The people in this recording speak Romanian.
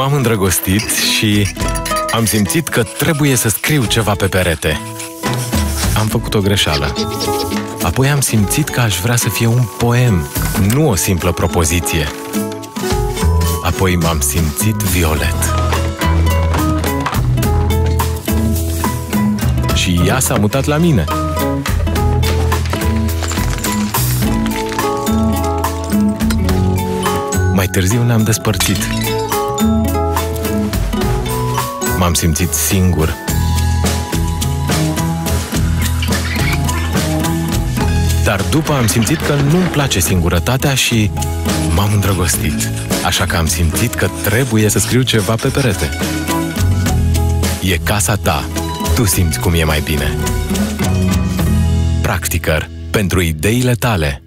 M-am îndrăgostit și am simțit că trebuie să scriu ceva pe perete. Am făcut o greșeală. Apoi am simțit că aș vrea să fie un poem, nu o simplă propoziție. Apoi m-am simțit violet. Și ea s-a mutat la mine. Mai târziu ne-am despărțit. M-am simțit singur. Dar după am simțit că nu-mi place singurătatea și m-am îndrăgostit. Așa că am simțit că trebuie să scriu ceva pe perete. E casa ta. Tu simți cum e mai bine. Practicăr. Pentru ideile tale.